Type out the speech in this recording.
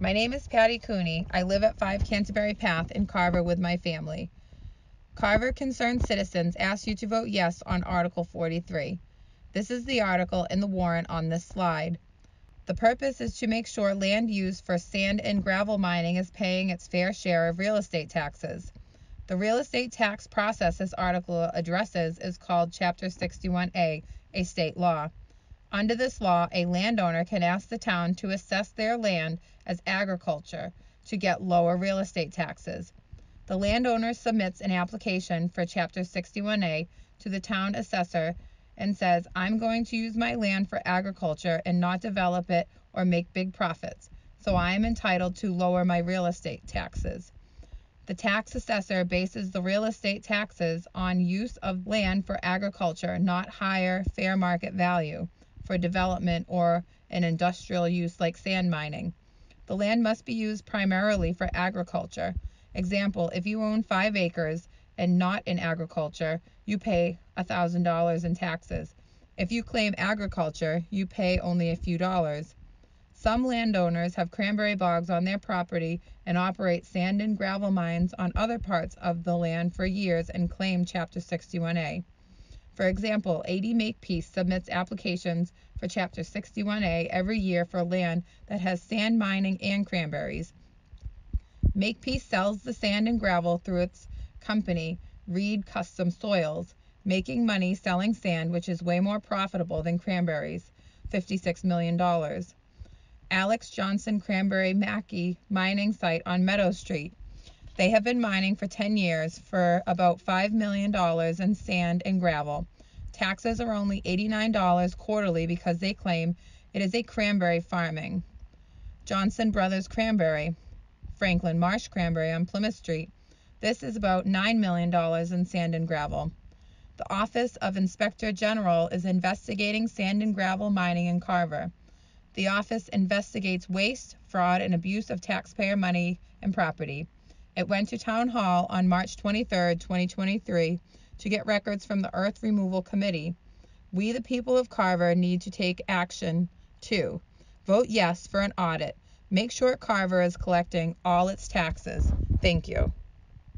My name is Patty Cooney. I live at 5 Canterbury Path in Carver with my family. Carver Concerned Citizens ask you to vote yes on Article 43. This is the article in the warrant on this slide. The purpose is to make sure land used for sand and gravel mining is paying its fair share of real estate taxes. The real estate tax process this article addresses is called Chapter 61A, a state law. Under this law, a landowner can ask the town to assess their land as agriculture to get lower real estate taxes. The landowner submits an application for Chapter 61A to the town assessor and says, I'm going to use my land for agriculture and not develop it or make big profits, so I am entitled to lower my real estate taxes. The tax assessor bases the real estate taxes on use of land for agriculture, not higher fair market value for development or an industrial use like sand mining. The land must be used primarily for agriculture. Example, if you own five acres and not in agriculture, you pay $1,000 in taxes. If you claim agriculture, you pay only a few dollars. Some landowners have cranberry bogs on their property and operate sand and gravel mines on other parts of the land for years and claim Chapter 61A. For example, AD Makepeace submits applications for Chapter 61A every year for land that has sand mining and cranberries. Makepeace sells the sand and gravel through its company, Read Custom Soils, making money selling sand, which is way more profitable than cranberries, $56 million. Alex Johnson Cranberry Mackey mining site on Meadow Street. They have been mining for 10 years for about $5 million in sand and gravel. Taxes are only $89 quarterly because they claim it is a cranberry farming. Johnson Brothers Cranberry, Franklin Marsh Cranberry on Plymouth Street. This is about $9 million in sand and gravel. The Office of Inspector General is investigating sand and gravel mining in Carver. The office investigates waste, fraud, and abuse of taxpayer money and property. It went to Town Hall on March 23, 2023, to get records from the Earth Removal Committee. We, the people of Carver, need to take action too. Vote yes for an audit. Make sure Carver is collecting all its taxes. Thank you.